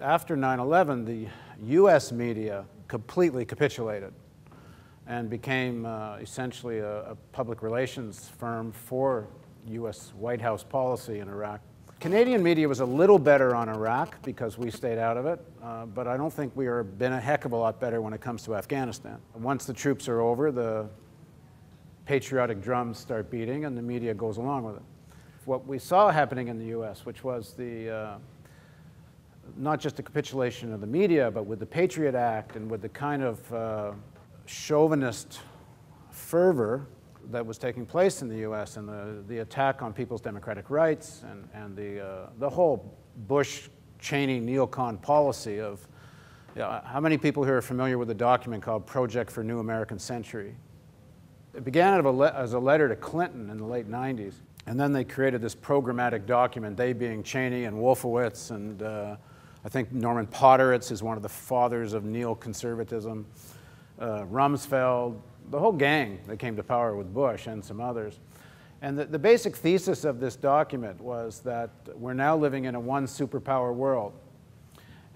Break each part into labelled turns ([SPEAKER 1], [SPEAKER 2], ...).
[SPEAKER 1] after 9-11, the U.S. media completely capitulated and became uh, essentially a, a, public relations firm for U.S. White House policy in Iraq. Canadian media was a little better on Iraq because we stayed out of it, uh, but I don't think we have been a heck of a lot better when it comes to Afghanistan. Once the troops are over, the patriotic drums start beating and the media goes along with it. What we saw happening in the U.S., which was the uh, not just the capitulation of the media, but with the Patriot Act and with the kind of uh, chauvinist fervor that was taking place in the U.S. and the, the attack on people's democratic rights and, and the, uh, the whole Bush-Cheney neocon policy of you know, how many people here are familiar with a document called Project for New American Century? It began a as a letter to Clinton in the late 90s, and then they created this programmatic document, they being Cheney and Wolfowitz and uh, I think Norman Podhoretz is one of the fathers of neoconservatism. Uh, Rumsfeld, the whole gang that came to power with Bush and some others. And the, the basic thesis of this document was that we're now living in a one superpower world.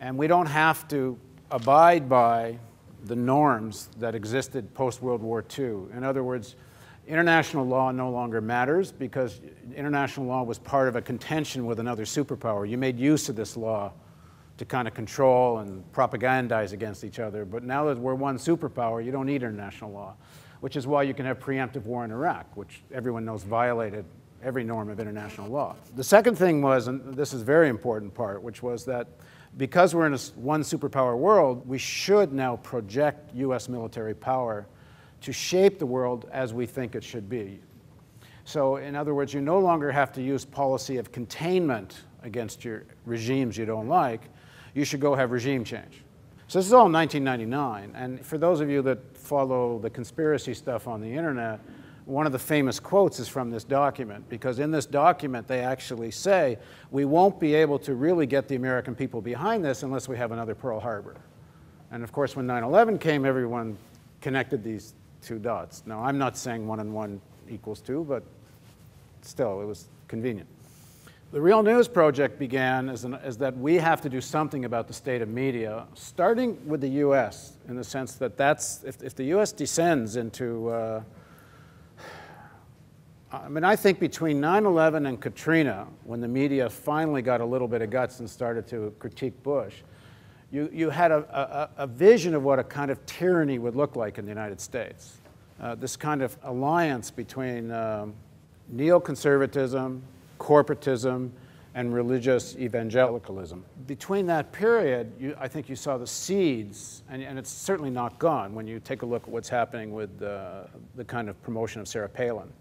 [SPEAKER 1] And we don't have to abide by the norms that existed post World War II. In other words, international law no longer matters because international law was part of a contention with another superpower. You made use of this law to kind of control and propagandize against each other. But now that we're one superpower, you don't need international law, which is why you can have preemptive war in Iraq, which everyone knows violated every norm of international law. The second thing was, and this is a very important part, which was that because we're in a one superpower world, we should now project US military power to shape the world as we think it should be. So in other words, you no longer have to use policy of containment against your regimes you don't like you should go have regime change. So this is all 1999, and for those of you that follow the conspiracy stuff on the internet, one of the famous quotes is from this document, because in this document they actually say, we won't be able to really get the American people behind this unless we have another Pearl Harbor. And of course, when 9-11 came, everyone connected these two dots. Now, I'm not saying one and one equals two, but still, it was convenient. The Real News Project began as, an, as, that we have to do something about the state of media, starting with the U.S., in the sense that that's, if, if the U.S. descends into, uh, I mean, I think between 9-11 and Katrina, when the media finally got a little bit of guts and started to critique Bush, you, you had a, a, a vision of what a kind of tyranny would look like in the United States. Uh, this kind of alliance between um, neoconservatism, corporatism, and religious evangelicalism. Between that period, you, I think you saw the seeds, and, and, it's certainly not gone when you take a look at what's happening with uh, the kind of promotion of Sarah Palin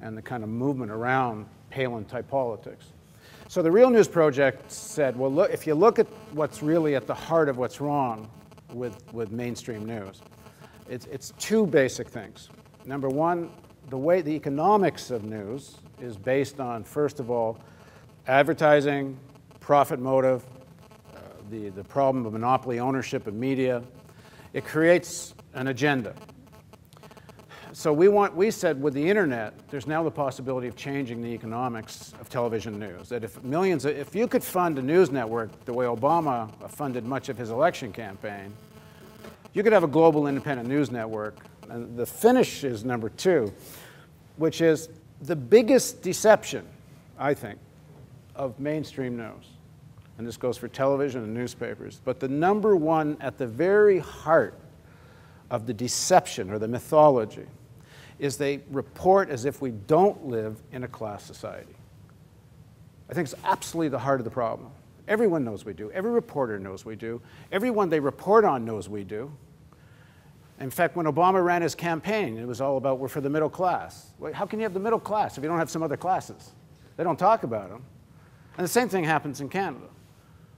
[SPEAKER 1] and the kind of movement around Palin-type politics. So the Real News Project said, well, look, if you look at what's really at the heart of what's wrong with, with mainstream news, it's, it's two basic things. Number one, the way the economics of news is based on, first of all, advertising, profit motive, uh, the, the problem of monopoly ownership of media. It creates an agenda. So we, want, we said with the internet, there's now the possibility of changing the economics of television news. That if millions, of, if you could fund a news network the way Obama funded much of his election campaign, you could have a global independent news network. And the finish is number two, which is the biggest deception, I think, of mainstream news, and this goes for television and newspapers, but the number one at the very heart of the deception or the mythology is they report as if we don't live in a class society. I think it's absolutely the heart of the problem. Everyone knows we do. Every reporter knows we do. Everyone they report on knows we do. In fact, when Obama ran his campaign, it was all about we're for the middle class. How can you have the middle class if you don't have some other classes? They don't talk about them. And the same thing happens in Canada.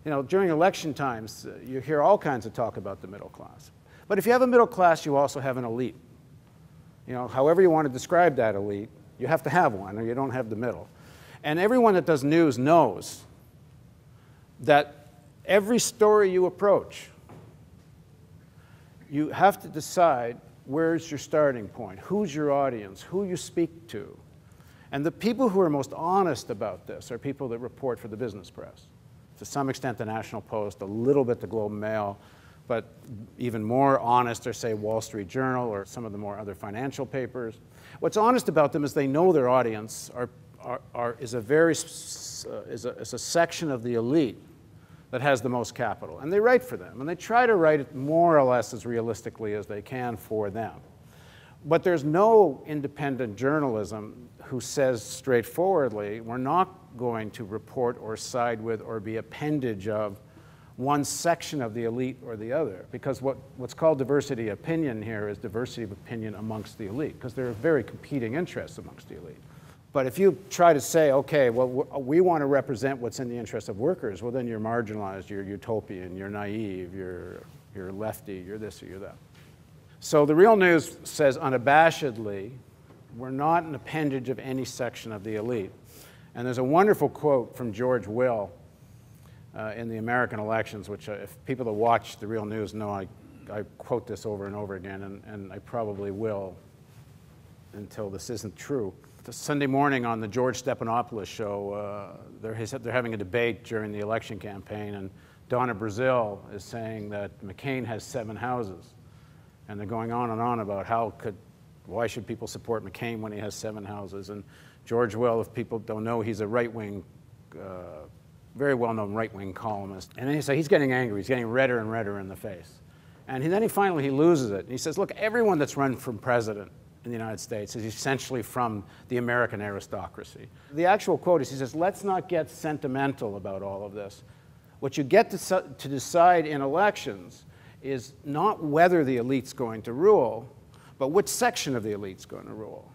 [SPEAKER 1] You know, during election times, uh, you hear all kinds of talk about the middle class. But if you have a middle class, you also have an elite. You know, however you want to describe that elite, you have to have one or you don't have the middle. And everyone that does news knows that every story you approach, you have to decide where's your starting point, who's your audience, who you speak to. And the people who are most honest about this are people that report for the business press. to some extent the National Post, a little bit the Globe and Mail, but even more honest are, say, Wall Street Journal or some of the more other financial papers. What's honest about them is they know their audience are, are, are is, a very, uh, is, a, is a section of the elite that has the most capital. And they write for them, and they try to write it more or less as realistically as they can for them. But there's no independent journalism who says straightforwardly, we're not going to report or side with or be appendage of one section of the elite or the other. Because what, what's called diversity opinion here is diversity of opinion amongst the elite, because there are very competing interests amongst the elite. But if you try to say, okay, well, we want to represent what's in the interest of workers, well, then you're marginalized, you're utopian, you're naive, you're, you're lefty, you're this or you're that. So the real news says unabashedly, we're not an appendage of any section of the elite. And there's a wonderful quote from George Will uh, in the American elections, which uh, if people that watch the real news know I, I quote this over and over again, and, and I probably will until this isn't true. The Sunday morning on the George Stephanopoulos show, uh, they're, they're having a debate during the election campaign, and Donna Brazile is saying that McCain has seven houses. And they're going on and on about how could, why should people support McCain when he has seven houses? And George Will, if people don't know, he's a right wing, uh, very well known right wing columnist. And then he said he's getting angry, he's getting redder and redder in the face. And he, then he finally he loses it. And he says, look, everyone that's run for president in the United States is essentially from the American aristocracy. The actual quote is he says, let's not get sentimental about all of this. What you get to, to decide in elections is not whether the elite's going to rule, but which section of the elite's going to rule.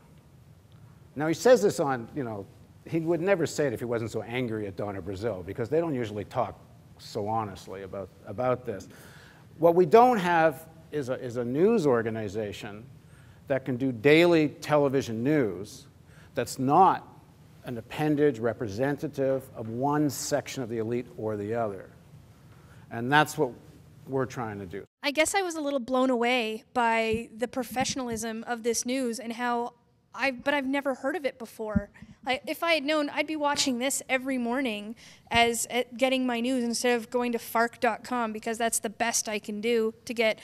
[SPEAKER 1] Now, he says this on, you know, he would never say it if he wasn't so angry at Donna Brazile, because they don't usually talk so honestly about, about this. What we don't have is a, is a news organization that can do daily television news that's not an appendage representative of one section of the elite or the other. And that's what we're trying to do.
[SPEAKER 2] I guess I was a little blown away by the professionalism of this news and how I but I've never heard of it before. I, if I had known, I'd be watching this every morning as getting my news instead of going to Fark.com because that's the best I can do to get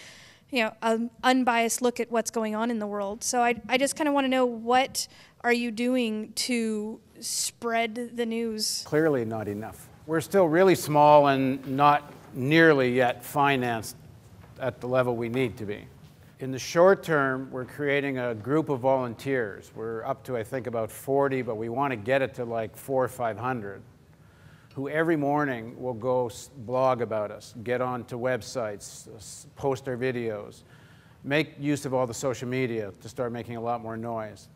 [SPEAKER 2] you know, an unbiased look at what's going on in the world. So I, I just kind of want to know what are you doing to spread the news?
[SPEAKER 1] Clearly not enough. We're still really small and not nearly yet financed at the level we need to be. In the short term, we're creating a group of volunteers. We're up to, I think, about 40, but we want to get it to like four or 500 who every morning will go blog about us, get onto websites, post our videos, make use of all the social media to start making a lot more noise.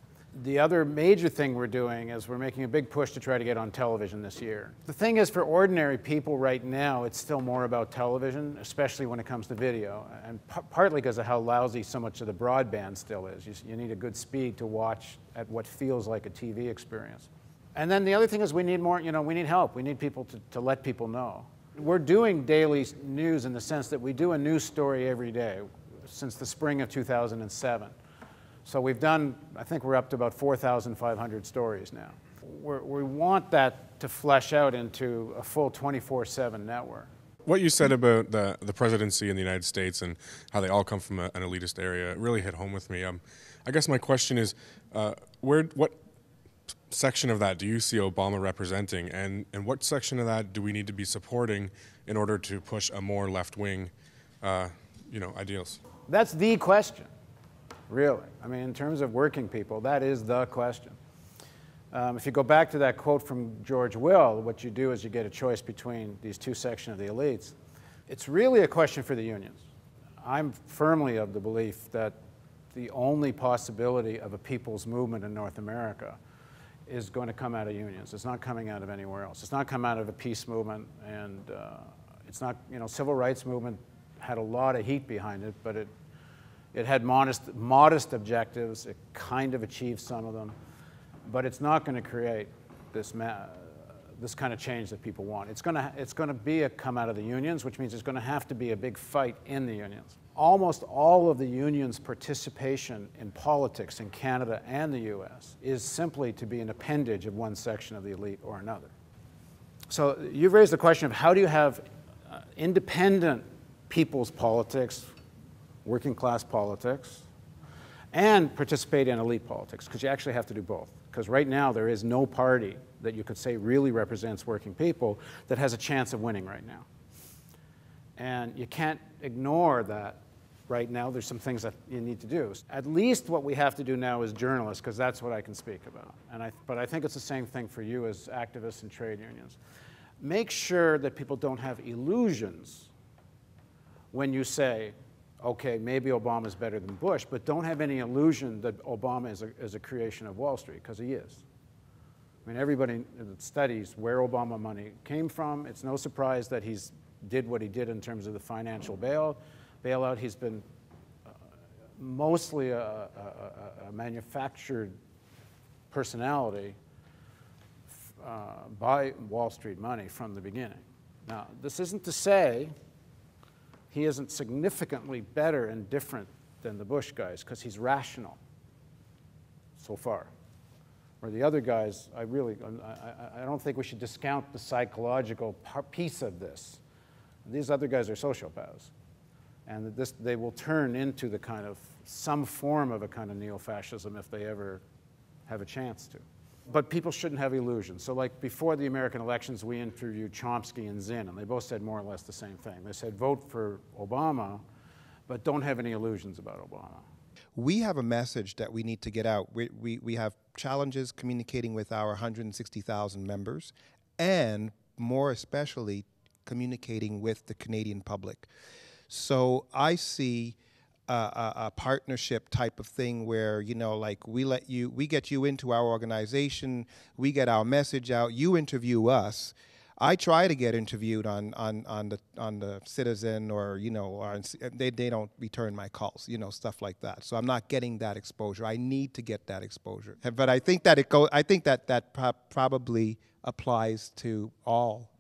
[SPEAKER 1] The other major thing we're doing is we're making a big push to try to get on television this year. The thing is, for ordinary people right now, it's still more about television, especially when it comes to video, and partly because of how lousy so much of the broadband still is. You, you need a good speed to watch at what feels like a TV experience. And then the other thing is we need more, you know, we need help. We need people to, to let people know. We're doing daily news in the sense that we do a news story every day since the spring of 2007. So we've done, I think we're up to about 4,500 stories now. We're, we want that to flesh out into a full 24 7 network.
[SPEAKER 3] What you said about the, the presidency in the United States and how they all come from a, an elitist area really hit home with me. Um, I guess my question is, uh, where, what section of that do you see Obama representing, and, and what section of that do we need to be supporting in order to push a more left-wing, uh, you know, ideals?
[SPEAKER 1] That's the question, really. I mean, in terms of working people, that is the question. Um, if you go back to that quote from George Will, what you do is you get a choice between these two sections of the elites. It's really a question for the unions. I'm firmly of the belief that the only possibility of a people's movement in North America is going to come out of unions. It's not coming out of anywhere else. It's not come out of a peace movement, and uh, it's not, you know, civil rights movement had a lot of heat behind it, but it, it had modest, modest objectives. It kind of achieved some of them, but it's not going to create this, this kind of change that people want. It's going to, it's going to be a come out of the unions, which means it's going to have to be a big fight in the unions almost all of the union's participation in politics in Canada and the US is simply to be an appendage of one section of the elite or another. so you've raised the question of how do you have uh, independent people's politics, working class politics, and participate in elite politics, because you actually have to do both. Because right now there is no party that you could say really represents working people that has a chance of winning right now. And you can't ignore that right now. There's some things that you need to do. At least what we have to do now is journalists, because that's what I can speak about. And I, but I think it's the same thing for you as activists and trade unions. Make sure that people don't have illusions when you say, okay, maybe Obama is better than Bush, but don't have any illusion that Obama is a, is a creation of Wall Street, because he is. I mean, everybody that studies where Obama money came from, it's no surprise that he's did what he did in terms of the financial bail, bailout. He's been uh, mostly a, a, a, manufactured personality uh, by Wall Street money from the beginning. Now, this isn't to say he isn't significantly better and different than the Bush guys because he's rational so far. Or the other guys, I really, I, I don't think we should discount the psychological piece of this. These other guys are sociopaths. And this, they will turn into the kind of, some form of a kind of neo-fascism if they ever have a chance to. But people shouldn't have illusions. So like before the American elections, we interviewed Chomsky and Zinn, and they both said more or less the same thing. They said, vote for Obama, but don't have any illusions about Obama.
[SPEAKER 4] We have a message that we need to get out. We, we, we have challenges communicating with our 160,000 members, and more especially communicating with the Canadian public. So I see a, a, a, partnership type of thing where you know like we let you we get you into our organization we get our message out you interview us. I try to get interviewed on on on the on the citizen or you know or they, they don't return my calls you know stuff like that. So i'm not getting that exposure. I need to get that exposure. But i think that it go i think that that pro probably applies to all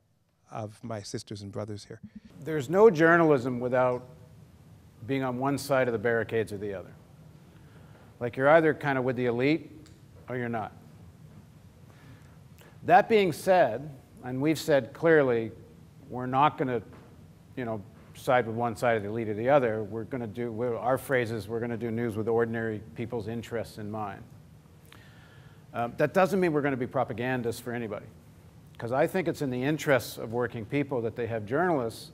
[SPEAKER 4] of my sisters and brothers here.
[SPEAKER 1] There's no journalism without being on one side of the barricades or the other. Like you're either kind of with the elite or you're not. That being said, and we've said clearly, we're not going to, you know, side with one side of the elite or the other. We're going to do, our phrase is we're going to do news with ordinary people's interests in mind. Um, that doesn't mean we're going to be propagandists for anybody because I think it's in the interests of working people that they have journalists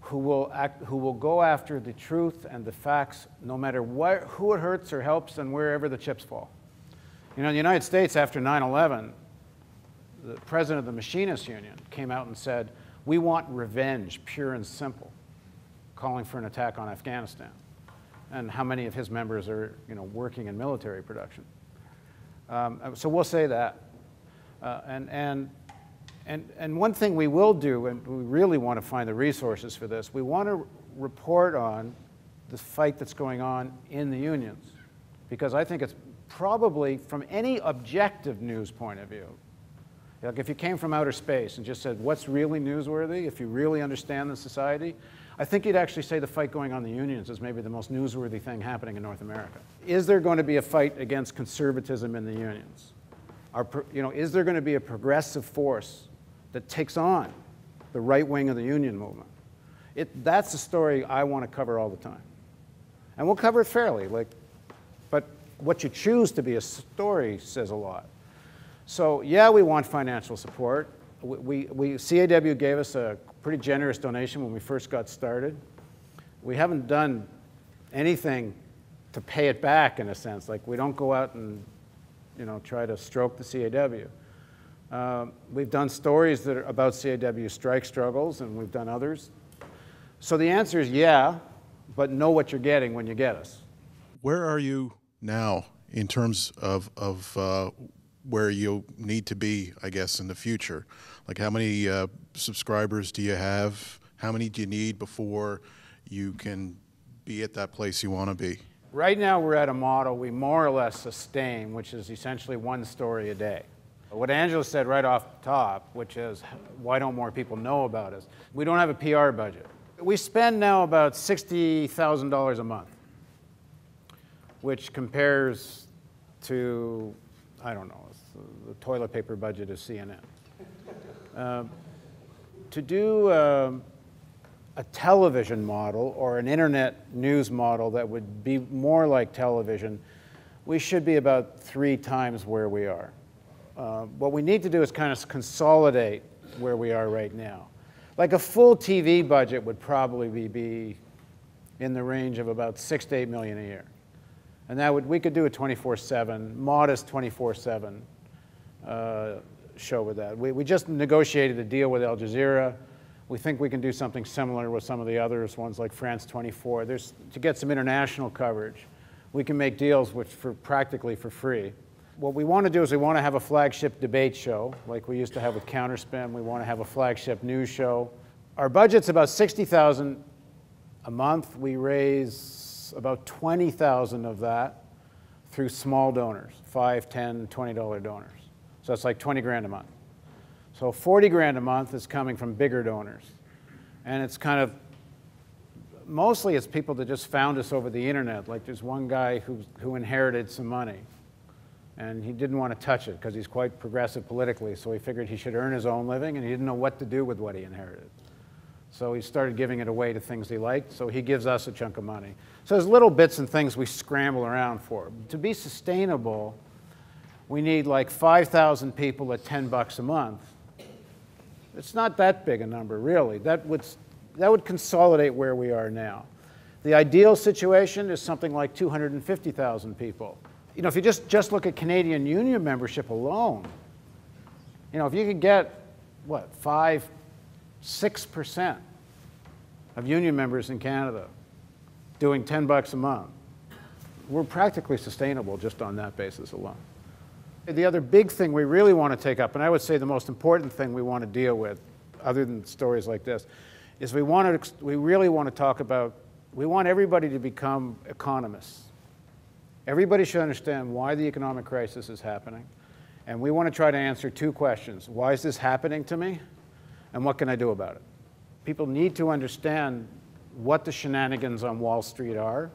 [SPEAKER 1] who will, act, who will go after the truth and the facts no matter what, who it hurts or helps and wherever the chips fall. You know, in the United States after 9-11, the president of the Machinists Union came out and said, we want revenge, pure and simple, calling for an attack on Afghanistan. And how many of his members are, you know, working in military production. Um, so we'll say that. Uh, and, and and, and one thing we will do, and we really want to find the resources for this, we want to report on the fight that's going on in the unions. Because I think it's probably, from any objective news point of view, like if you came from outer space and just said, what's really newsworthy, if you really understand the society, I think you'd actually say the fight going on in the unions is maybe the most newsworthy thing happening in North America. Is there going to be a fight against conservatism in the unions? Are, you know, is there going to be a progressive force that takes on the right wing of the union movement. It, that's a story I want to cover all the time. And we'll cover it fairly, like, but what you choose to be a story says a lot. So yeah, we want financial support. We, we, we, CAW gave us a pretty generous donation when we first got started. We haven't done anything to pay it back in a sense. Like we don't go out and you know, try to stroke the CAW. Um, we've done stories that are about CAW strike struggles, and we've done others. So the answer is yeah, but know what you're getting when you get us.
[SPEAKER 5] Where are you now in terms of, of uh, where you need to be, I guess, in the future? Like, how many uh, subscribers do you have? How many do you need before you can be at that place you want to be?
[SPEAKER 1] Right now, we're at a model we more or less sustain, which is essentially one story a day. What Angela said right off top, which is, why don't more people know about us? We don't have a PR budget. We spend now about $60,000 a month, which compares to, I don't know, the toilet paper budget of CNN. Uh, to do um, a television model or an internet news model that would be more like television, we should be about three times where we are. Uh, what we need to do is kind of consolidate where we are right now. Like a full TV budget would probably be, be in the range of about six to eight million a year. And that would, we could do a 24-7, modest 24-7 uh, show with that. We, we just negotiated a deal with Al Jazeera. We think we can do something similar with some of the others, ones like France 24. There's, to get some international coverage, we can make deals which for practically for free. What we want to do is we want to have a flagship debate show, like we used to have with Counterspin. We want to have a flagship news show. Our budget's about 60,000 a month. We raise about 20,000 of that through small donors, 5, 10, $20 donors. So it's like 20 grand a month. So 40 grand a month is coming from bigger donors. And it's kind of, mostly it's people that just found us over the internet. Like there's one guy who, who inherited some money and he didn't want to touch it because he's quite progressive politically, so he figured he should earn his own living, and he didn't know what to do with what he inherited. So he started giving it away to things he liked, so he gives us a chunk of money. So there's little bits and things we scramble around for. To be sustainable, we need like 5,000 people at 10 bucks a month. It's not that big a number, really. That would, that would consolidate where we are now. The ideal situation is something like 250,000 people you know, if you just, just look at Canadian Union membership alone, you know, if you could get, what, 5, 6% of union members in Canada doing 10 bucks a month, we're practically sustainable just on that basis alone. The other big thing we really want to take up, and I would say the most important thing we want to deal with, other than stories like this, is we, want to, we really want to talk about, we want everybody to become economists. Everybody should understand why the economic crisis is happening. And we want to try to answer two questions. Why is this happening to me? And what can I do about it? People need to understand what the shenanigans on Wall Street are.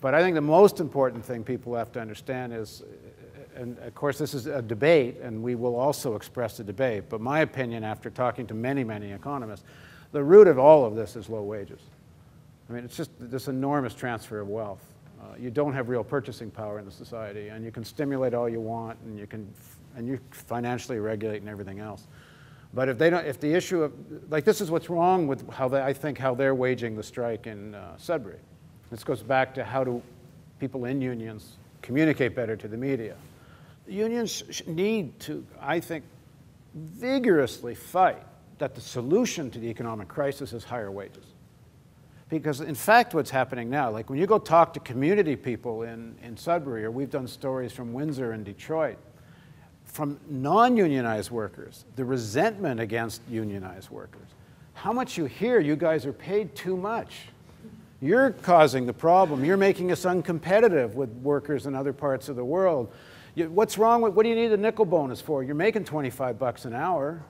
[SPEAKER 1] But I think the most important thing people have to understand is, and of course this is a debate, and we will also express the debate, but my opinion after talking to many, many economists, the root of all of this is low wages. I mean, it's just this enormous transfer of wealth. Uh, you don't have real purchasing power in the society, and you can stimulate all you want, and you can, and you financially regulate and everything else. But if they don't, if the issue of, like this is what's wrong with how they, I think how they're waging the strike in uh, Sudbury. This goes back to how do people in unions communicate better to the media. Unions need to, I think, vigorously fight that the solution to the economic crisis is higher wages. Because in fact, what's happening now, like when you go talk to community people in, in Sudbury, or we've done stories from Windsor and Detroit, from non-unionized workers, the resentment against unionized workers. How much you hear, you guys are paid too much. You're causing the problem. You're making us uncompetitive with workers in other parts of the world. You, what's wrong with, what do you need a nickel bonus for? You're making 25 bucks an hour.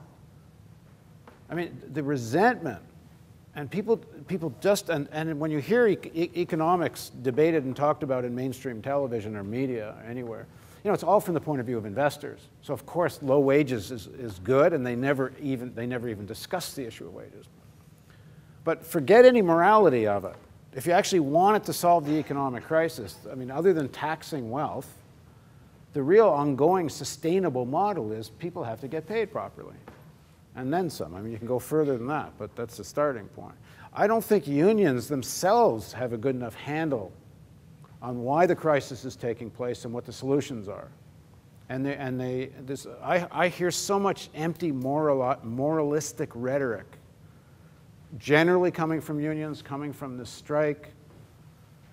[SPEAKER 1] I mean, the resentment and people, people just, and, and when you hear e economics debated and talked about in mainstream television or media or anywhere, you know, it's all from the point of view of investors. So of course, low wages is, is good, and they never even, they never even discuss the issue of wages. But forget any morality of it. If you actually wanted to solve the economic crisis, I mean, other than taxing wealth, the real ongoing sustainable model is people have to get paid properly and then some. I mean, you can go further than that, but that's the starting point. I don't think unions themselves have a good enough handle on why the crisis is taking place and what the solutions are. And they, and they this, I, I hear so much empty moral, moralistic rhetoric, generally coming from unions, coming from the strike.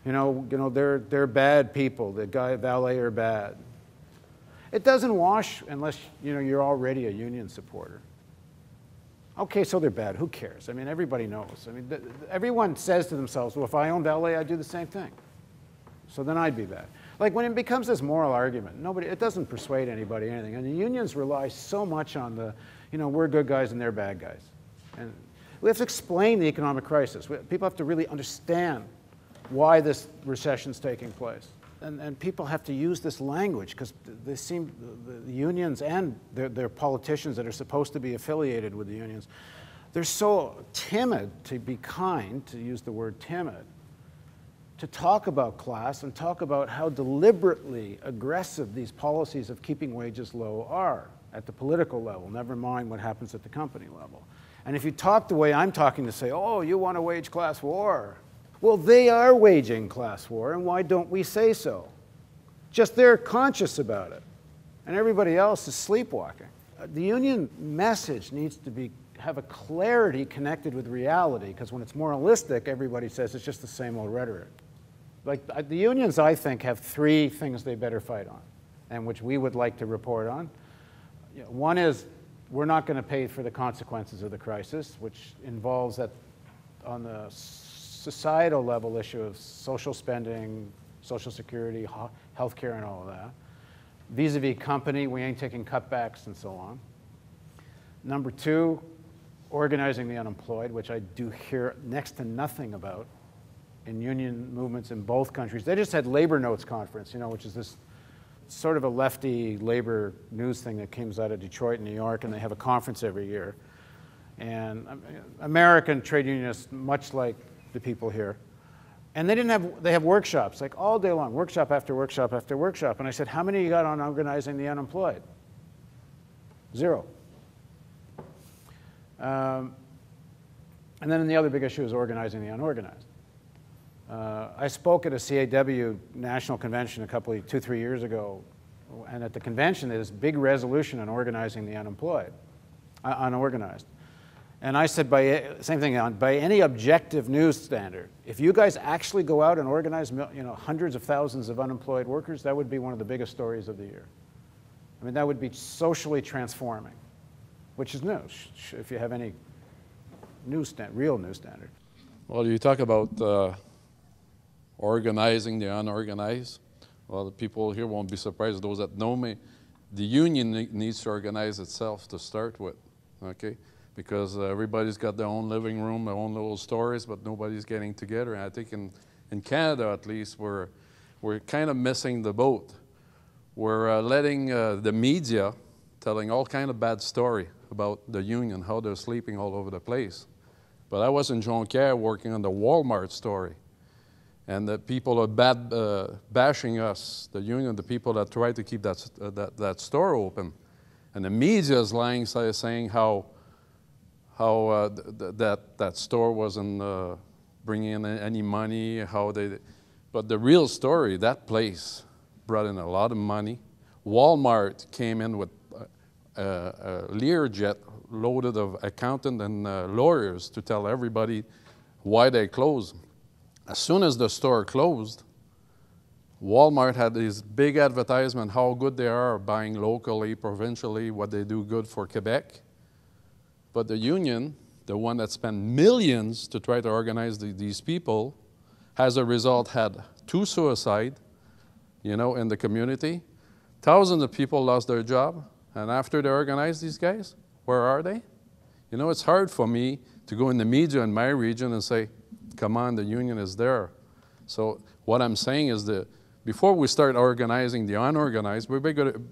[SPEAKER 1] You know, you know they're, they're bad people. The guy, Vale are bad. It doesn't wash unless you know, you're already a union supporter. Okay, so they're bad. Who cares? I mean, everybody knows. I mean, everyone says to themselves, well, if I owned Vale, I'd do the same thing. So then I'd be bad. Like when it becomes this moral argument, nobody, it doesn't persuade anybody anything. And the unions rely so much on the, you know, we're good guys and they're bad guys. And we have to explain the economic crisis. We, people have to really understand why this recession's taking place. And, and people have to use this language because they seem, the, the unions and their, their politicians that are supposed to be affiliated with the unions, they're so timid to be kind, to use the word timid, to talk about class and talk about how deliberately aggressive these policies of keeping wages low are at the political level, never mind what happens at the company level. And if you talk the way I'm talking to say, oh, you want a wage class war, well, they are waging class war, and why don't we say so? Just they're conscious about it, and everybody else is sleepwalking. Uh, the union message needs to be have a clarity connected with reality, because when it's moralistic, everybody says it's just the same old rhetoric. Like the unions, I think, have three things they better fight on, and which we would like to report on. One is we're not going to pay for the consequences of the crisis, which involves that on the societal level issue of social spending, social security, health care, and all of that. Vis-a-vis company, we ain't taking cutbacks and so on. Number two, organizing the unemployed, which I do hear next to nothing about in union movements in both countries. They just had Labor Notes Conference, you know, which is this sort of a lefty labor news thing that comes out of Detroit and New York, and they have a conference every year. And um, American trade unionists, much like the people here. And they didn't have, they have workshops, like all day long, workshop after workshop after workshop. And I said, how many you got on organizing the unemployed? Zero. Um, and then the other big issue is organizing the unorganized. Uh, I spoke at a CAW national convention a couple, two, three years ago. And at the convention, there's a big resolution on organizing the unemployed, uh, unorganized. And I said, by, same thing, by any objective news standard, if you guys actually go out and organize you know, hundreds of thousands of unemployed workers, that would be one of the biggest stories of the year. I mean, that would be socially transforming, which is news, if you have any news stand, real news standard.
[SPEAKER 6] Well, you talk about uh, organizing the unorganized. Well, the people here won't be surprised, those that know me. The union needs to organize itself to start with, okay? Because everybody's got their own living room, their own little stories, but nobody's getting together. And I think in, in Canada, at least, we're, we're kind of missing the boat. We're uh, letting uh, the media telling all kind of bad story about the union, how they're sleeping all over the place. But I was in Jonquière working on the Walmart story. And the people are bad, uh, bashing us, the union, the people that try to keep that, uh, that, that store open. And the media is lying, saying how how uh, th that that store wasn't uh, bringing in any money, how they, but the real story, that place brought in a lot of money. Walmart came in with a, a Learjet loaded of accountant and uh, lawyers to tell everybody why they closed. As soon as the store closed, Walmart had this big advertisement how good they are buying locally, provincially, what they do good for Quebec. But the union, the one that spent millions to try to organize the, these people, as a result had two suicide, you know, in the community. Thousands of people lost their job. And after they organized these guys, where are they? You know, it's hard for me to go in the media in my region and say, come on, the union is there. So what I'm saying is that before we start organizing the unorganized, we,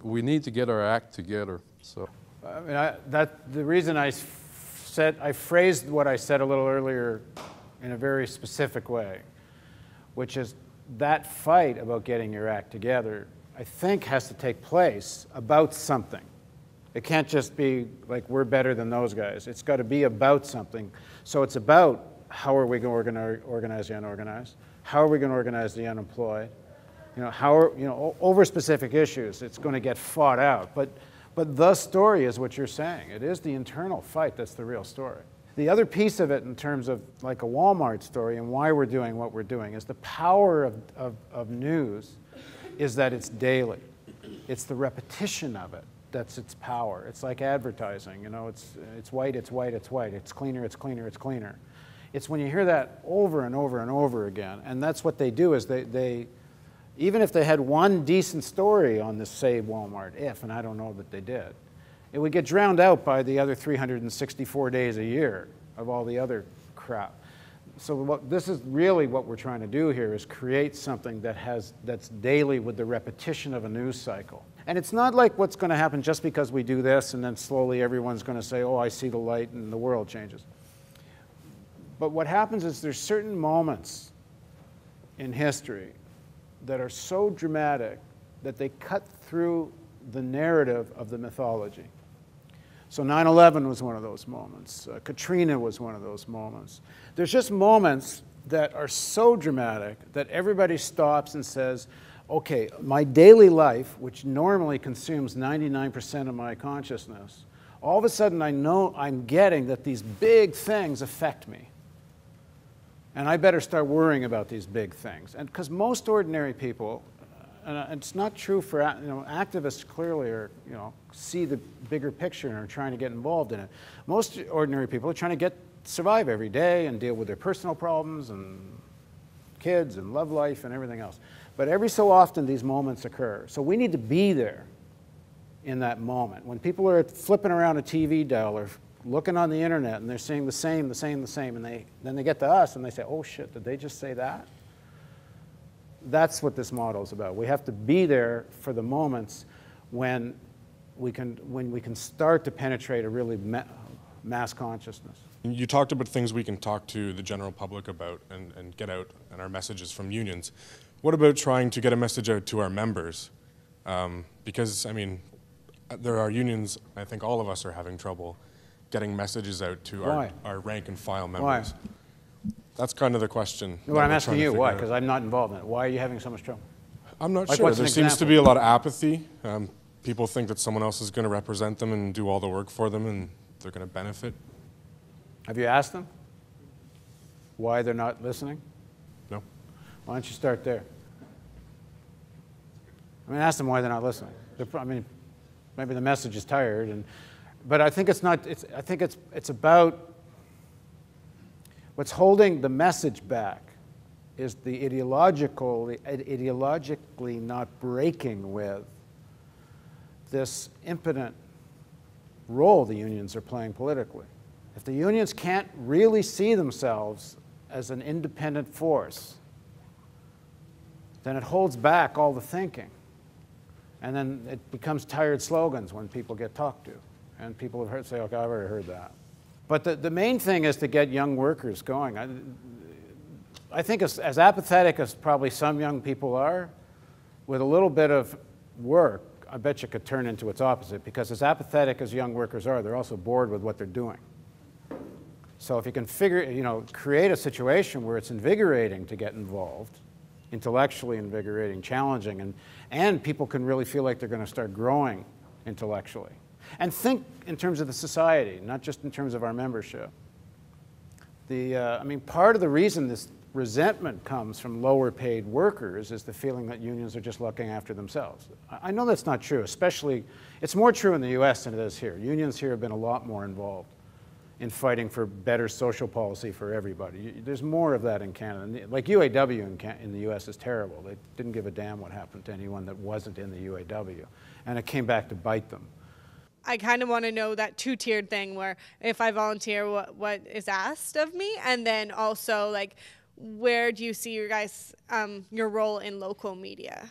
[SPEAKER 6] we need to get our act together. So.
[SPEAKER 1] I mean, I, that, the reason I said, I phrased what I said a little earlier in a very specific way, which is that fight about getting your act together, I think has to take place about something. It can't just be like we're better than those guys. It's got to be about something. So it's about how are we going to organize the unorganized? How are we going to organize the unemployed? You know, how are, you know, over specific issues, it's going to get fought out. But but the story is what you're saying. It is the internal fight that's the real story. The other piece of it, in terms of like a Walmart story and why we're doing what we're doing, is the power of, of, of news is that it's daily. It's the repetition of it that's its power. It's like advertising, you know, it's, it's white, it's white, it's white, it's cleaner, it's cleaner, it's cleaner. It's when you hear that over and over and over again, and that's what they do is they, they, even if they had one decent story on this Save Walmart, if, and I don't know that they did, it would get drowned out by the other 364 days a year of all the other crap. So what, this is really what we're trying to do here is create something that has, that's daily with the repetition of a news cycle. And it's not like what's going to happen just because we do this and then slowly everyone's going to say, oh, I see the light and the world changes. But what happens is there's certain moments in history that are so dramatic that they cut through the narrative of the mythology. So 9 11 was one of those moments. Uh, Katrina was one of those moments. There's just moments that are so dramatic that everybody stops and says, okay, my daily life, which normally consumes 99% of my consciousness, all of a sudden I know I'm getting that these big things affect me. And I better start worrying about these big things. And because most ordinary people and uh, it's not true for you know activists clearly are you know see the bigger picture and are trying to get involved in it. Most ordinary people are trying to get survive every day and deal with their personal problems and kids and love life and everything else. But every so often these moments occur. So we need to be there in that moment. When people are flipping around a TV dial or looking on the internet and they're seeing the same, the same, the same, and they, then they get to us and they say, oh shit, did they just say that? that's what this model is about. We have to be there for the moments when we can, when we can start to penetrate a really ma mass consciousness.
[SPEAKER 3] You talked about things we can talk to the general public about and, and get out and our messages from unions. What about trying to get a message out to our members? Um, because, I mean, there are unions, I think all of us are having trouble getting messages out to our, our rank and file members.
[SPEAKER 1] Why?
[SPEAKER 3] That's kind of the question.
[SPEAKER 1] Well, I'm asking you, why? Because I'm not involved in it. Why are you having so much trouble?
[SPEAKER 3] I'm not
[SPEAKER 1] like
[SPEAKER 3] sure. There seems to be a lot of apathy. Um, people think that someone else is going to represent them and do all the work for them and they're going to benefit.
[SPEAKER 1] Have you asked them why they're not listening?
[SPEAKER 3] No.
[SPEAKER 1] Why don't you start there? I mean, ask them why they're not listening. They're, I mean, maybe the message is tired, and, but I think it's not. It's, I think it's it's about What's holding the message back is the ideological, ideologically not breaking with this impotent role the unions are playing politically. If the unions can't really see themselves as an independent force, then it holds back all the thinking. And then it becomes tired slogans when people get talked to. And people have heard say, okay, I've already heard that. But the, the main thing is to get young workers going. I, I think as, as apathetic as probably some young people are, with a little bit of work, I bet you could turn into its opposite because as apathetic as young workers are, they're also bored with what they're doing. So if you can figure, you know, create a situation where it's invigorating to get involved, intellectually invigorating, challenging, and, and people can really feel like they're going to start growing intellectually. And think in terms of the society, not just in terms of our membership. The, uh, I mean, part of the reason this resentment comes from lower paid workers is the feeling that unions are just looking after themselves. I know that's not true, especially, it's more true in the US than it is here. Unions here have been a lot more involved in fighting for better social policy for everybody. There's more of that in Canada. Like UAW in, in the US is terrible. They didn't give a damn what happened to anyone that wasn't in the UAW. And it came back to bite them.
[SPEAKER 7] I kind of want to know that two tiered thing where if I volunteer, what, what is asked of me, and then also like where do you see your guys um, your role in local media?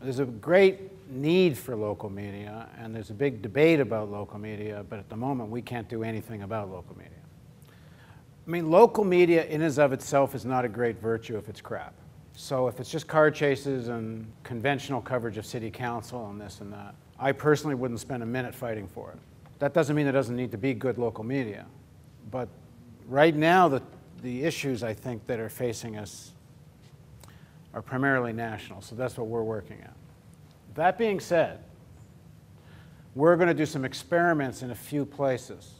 [SPEAKER 1] There's a great need for local media, and there's a big debate about local media, but at the moment we can't do anything about local media. I mean, local media in and of itself is not a great virtue if it's crap. So if it's just car chases and conventional coverage of city council and this and that, I personally wouldn't spend a minute fighting for it. That doesn't mean there doesn't need to be good local media. But right now, the, the issues I think that are facing us are primarily national, so that's what we're working at. That being said, we're going to do some experiments in a few places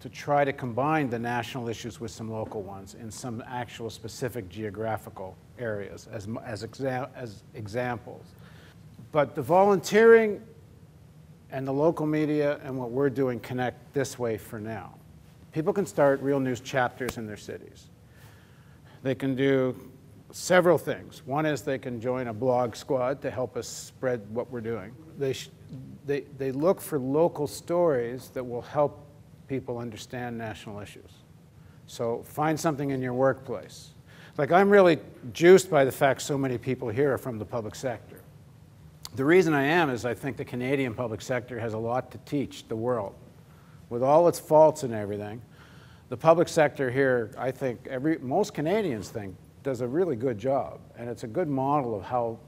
[SPEAKER 1] to try to combine the national issues with some local ones in some actual specific geographical areas as, as, exa as examples. But the volunteering and the local media and what we're doing connect this way for now. People can start real news chapters in their cities. They can do several things. One is they can join a blog squad to help us spread what we're doing. They, they, they look for local stories that will help people understand national issues. So find something in your workplace. Like I'm really juiced by the fact so many people here are from the public sector. The reason I am is I think the Canadian public sector has a lot to teach the world. With all its faults and everything, the public sector here, I think every, most Canadians think, does a really good job. And it's a good model of how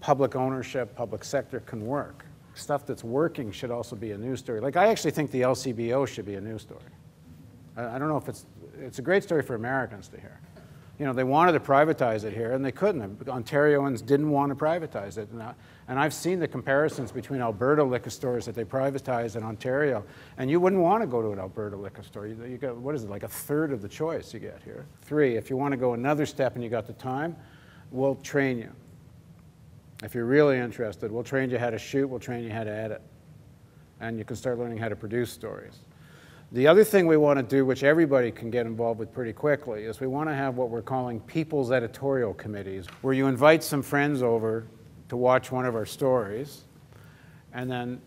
[SPEAKER 1] public ownership, public sector can work. Stuff that's working should also be a news story. Like I actually think the LCBO should be a news story. I, I don't know if it's, it's a great story for Americans to hear. You know, they wanted to privatize it here and they couldn't. Ontarians didn't want to privatize it. And, I, and I've seen the comparisons between Alberta liquor stores that they privatized in Ontario. And you wouldn't want to go to an Alberta liquor store. You, you get, what is it, like a third of the choice you get here. Three, if you want to go another step and you got the time, we'll train you. If you're really interested, we'll train you how to shoot, we'll train you how to edit. And you can start learning how to produce stories. The other thing we want to do, which everybody can get involved with pretty quickly, is we want to have what we're calling people's editorial committees, where you invite some friends over to watch one of our stories, and then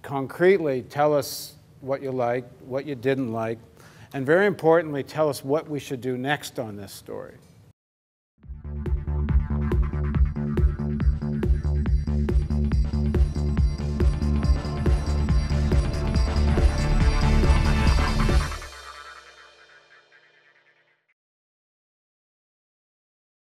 [SPEAKER 1] concretely tell us what you liked, what you didn't like, and very importantly, tell us what we should do next on this story.